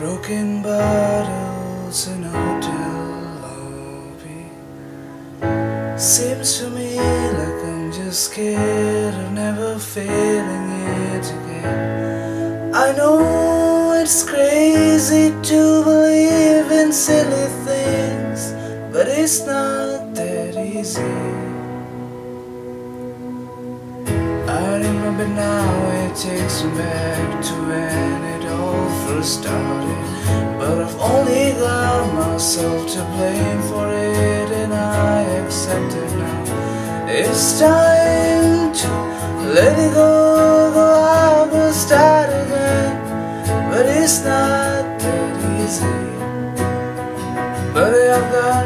Broken bottles in a hotel lobby. Seems to me like I'm just scared of never feeling it again. I know it's crazy to believe in silly things, but it's not that easy. I remember now it takes me back to when it started But I've only got myself to blame for it and I accept it now. It's time to let it go, go I will start again But it's not that easy. But I've got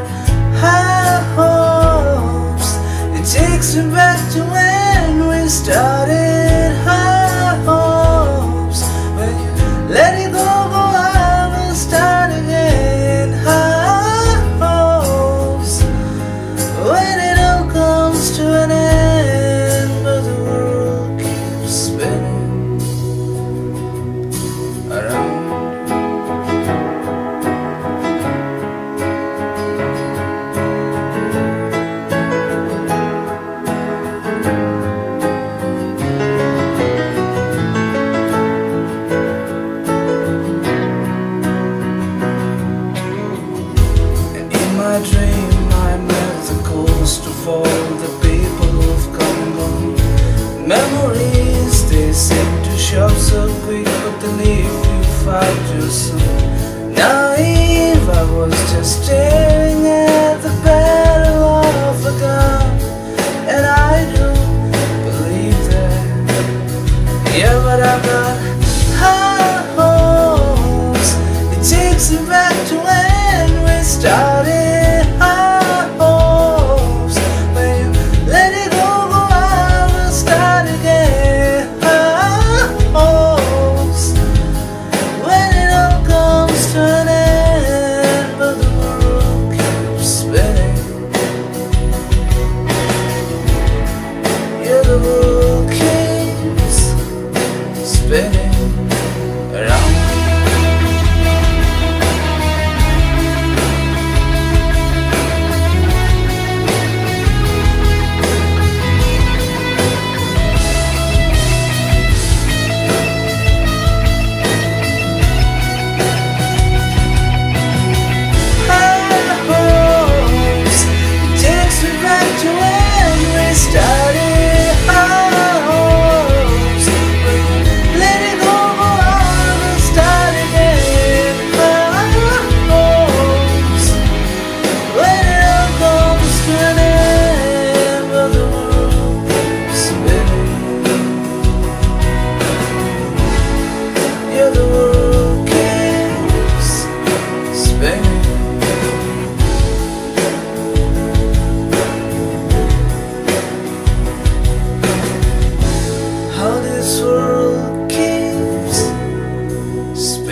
high hopes. It takes me back to when we started my dream I met the coast of all the people come gone Memories, they seem to show so quick But they leave you far too soon Naive, I was just ven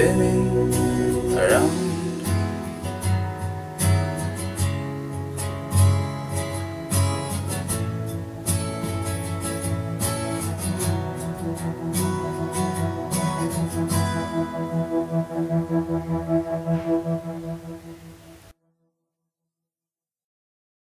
spinning around.